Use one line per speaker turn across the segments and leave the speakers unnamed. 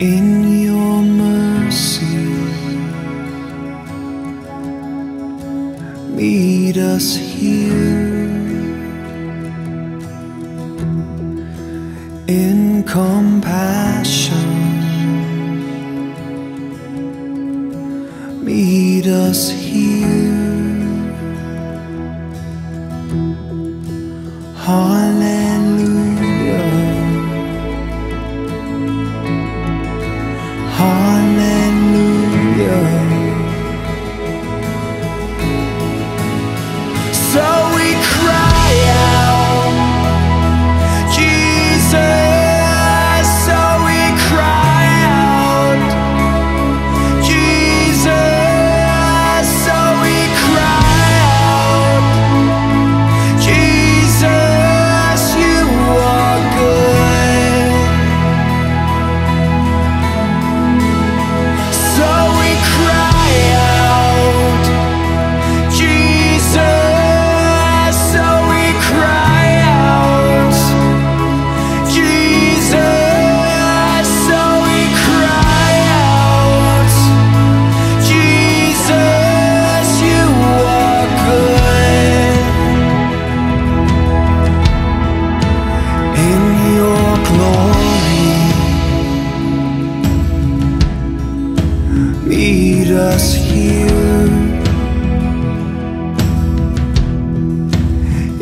in your mercy. Meet us here in compassion. Meet us here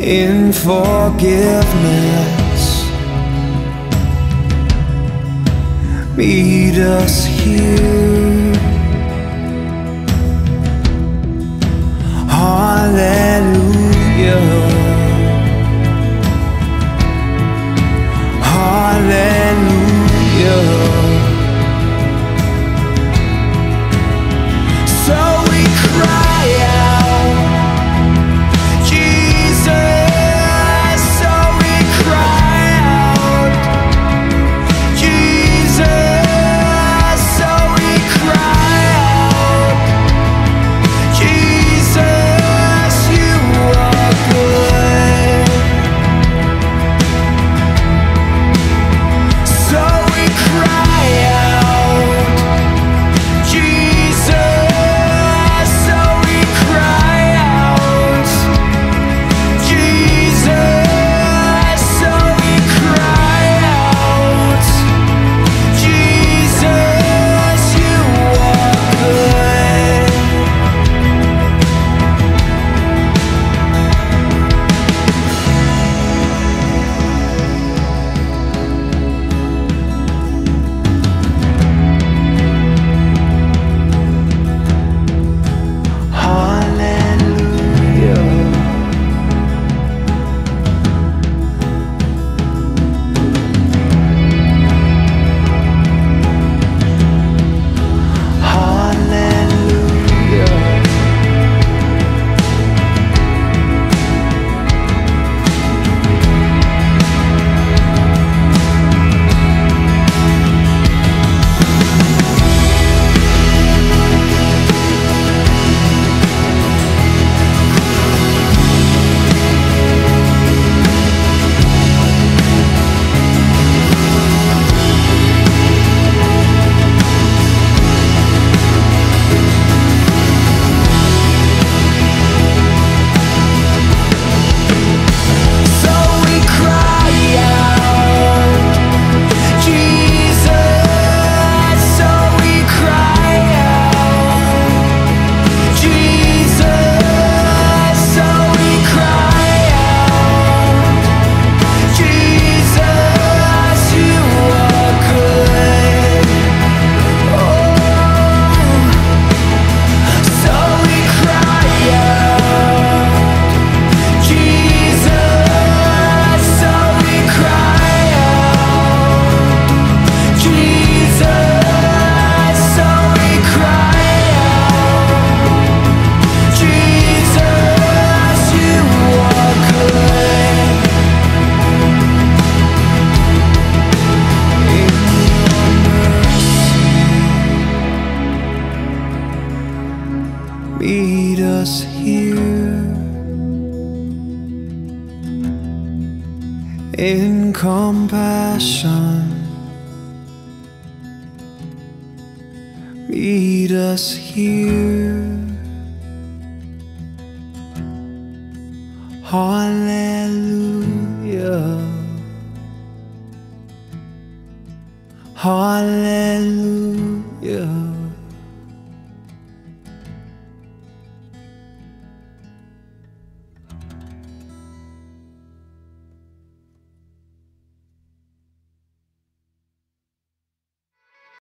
in forgiveness. Meet us here. Lead us here in compassion. Meet us here. Hallelujah. Hallelujah.